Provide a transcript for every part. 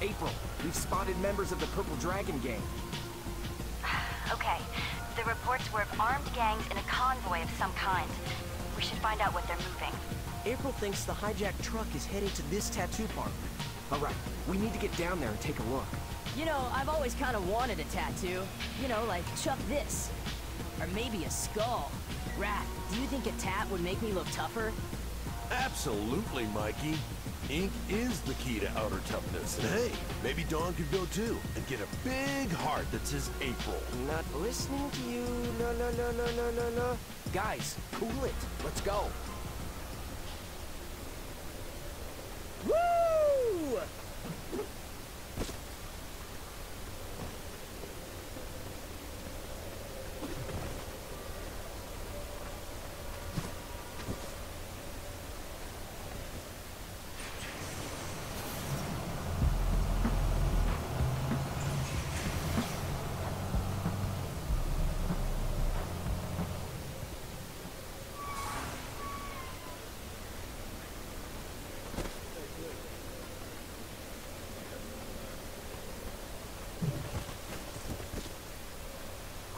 April, we've spotted members of the Purple Dragon Gang. Okay. The reports were of armed gangs in a convoy of some kind. We should find out what they're moving. April thinks the hijacked truck is heading to this tattoo parlor. All right, we need to get down there and take a look. You know, I've always kind of wanted a tattoo. You know, like Chuck this. Or maybe a skull. Raph, do you think a tat would make me look tougher? Absolutely, Mikey. Ink is the key to outer toughness. And hey, maybe Don could go too and get a big heart that says April. Not listening to you. No, no, no, no, no, no, no. Guys, cool it. Let's go. Woo!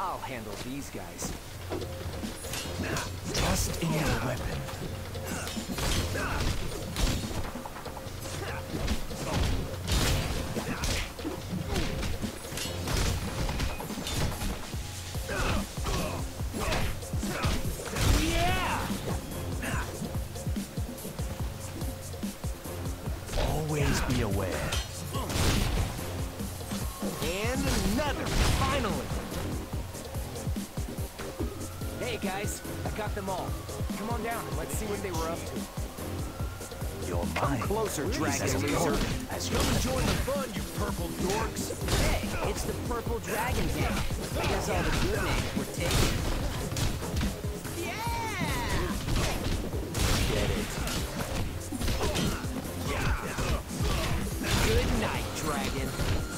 I'll handle these guys. Trust in your weapon. I got them all. Come on down and let's see what they were up to. Your Come closer, Dragon Loser. as Come and join the fun, you purple dorks. Hey, it's the Purple Dragon Gang. I guess all the good names were taken. Yeah! Get it. Good night, Dragon.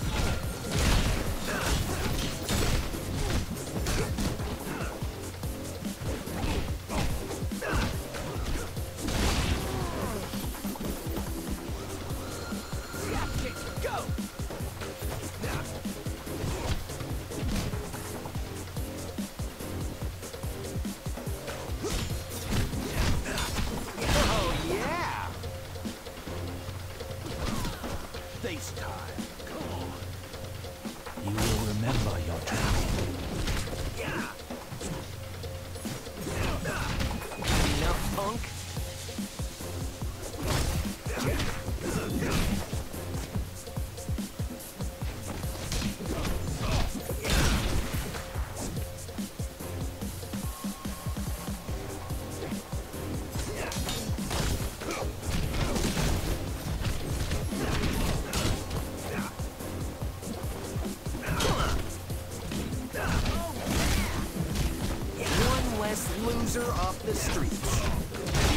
The streets.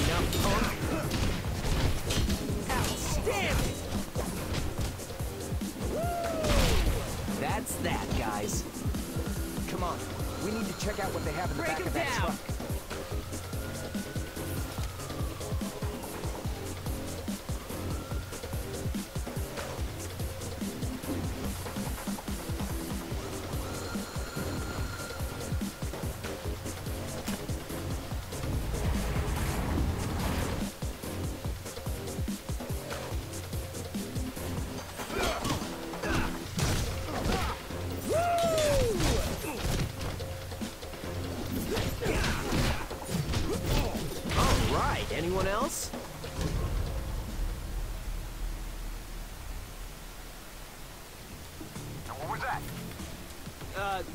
Enough, punk? Outstanding! That's that, guys. Come on, we need to check out what they have in the Break back 'em of that down. truck.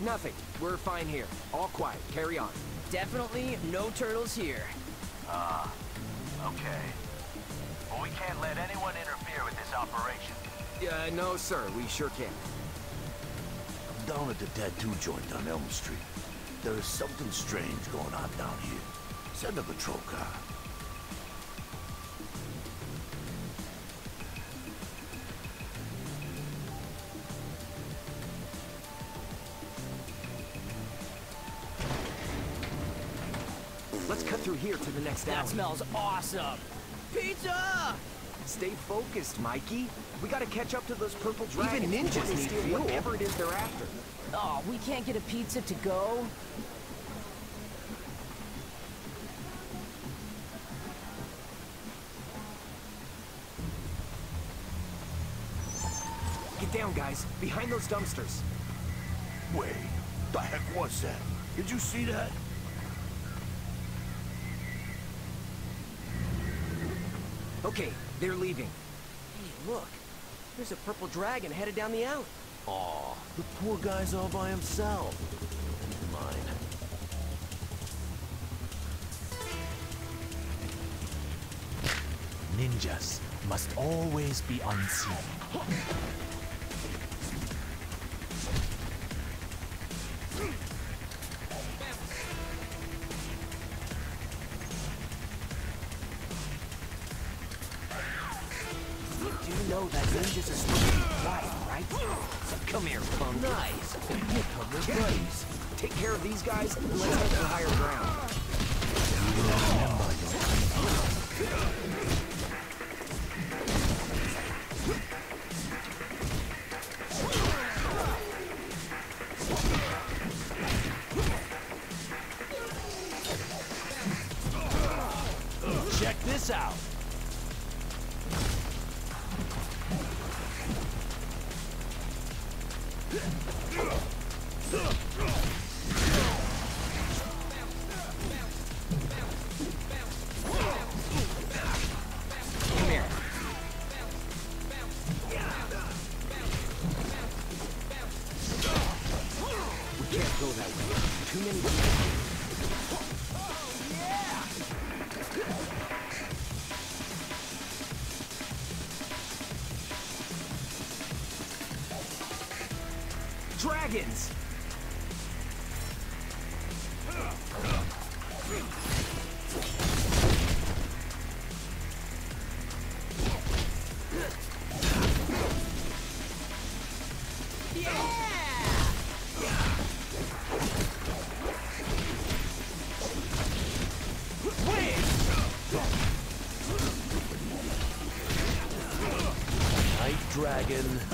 Nothing. We're fine here. All quiet. Carry on. Definitely no turtles here. Ah, okay. Well, we can't let anyone interfere with this operation. Uh, no, sir. We sure can't. I'm Down at the tattoo joint on Elm Street. There is something strange going on down here. Send a patrol car. Let's cut through here to the next That alley. smells awesome. Pizza! Stay focused, Mikey. We gotta catch up to those purple dragons. Even ninjas before they need fuel. whatever it is they're after. Oh, we can't get a pizza to go? Get down, guys. Behind those dumpsters. Wait, the heck was that? Did you see that? Okay, they're leaving. Hey, look. There's a purple dragon headed down the alley. Aw, the poor guy's all by himself. Mine. Ninjas must always be unseen. Know that ninjas are supposed to be quiet, right? Come here, punk. Nice. Here come buddies. Take care of these guys, and let's head for higher ground. Go that way. Too many people. Dragons! Dragon.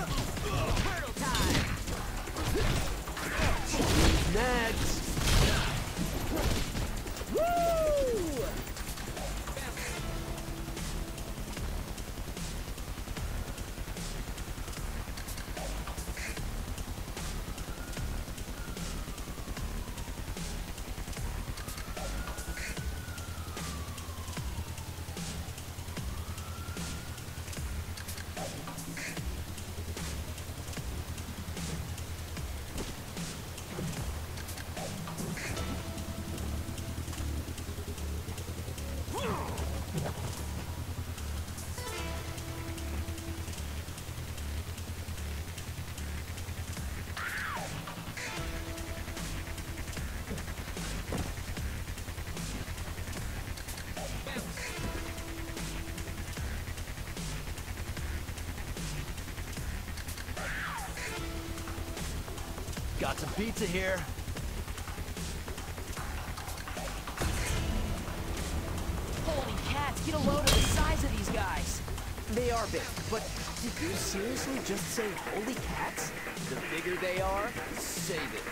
Got some pizza here. Holy cats, get a load of the size of these guys! They are big, but did you seriously just say holy cats? The bigger they are, save it.